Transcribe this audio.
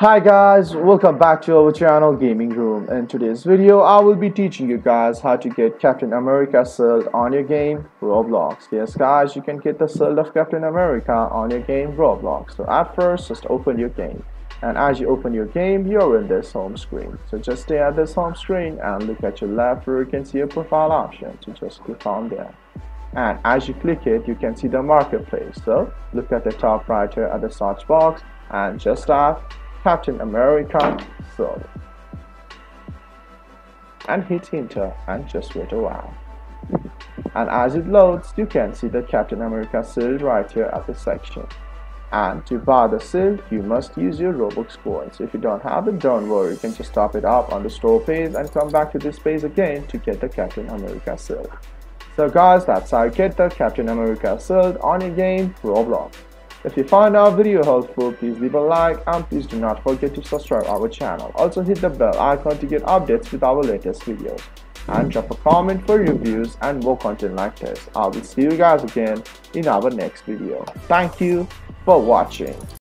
Hi guys, welcome back to our channel Gaming Room. In today's video, I will be teaching you guys how to get Captain America shield on your game Roblox. Yes guys, you can get the shield of Captain America on your game Roblox. So at first, just open your game. And as you open your game, you're in this home screen. So just stay at this home screen and look at your left where you can see a profile option. So just click on there. And as you click it, you can see the marketplace. So look at the top right here at the search box and just type Captain America Shield. And hit enter and just wait a while. And as it loads, you can see the Captain America shield right here at the section. And to buy the shield, you must use your Robux coins. If you don't have it, don't worry, you can just top it up on the store page and come back to this page again to get the Captain America shield. So guys, that's how you get the Captain America shield on your game Roblox. If you find our video helpful, please leave a like and please do not forget to subscribe our channel. Also hit the bell icon to get updates with our latest videos. And drop a comment for reviews and more content like this. I will see you guys again in our next video. Thank you for watching.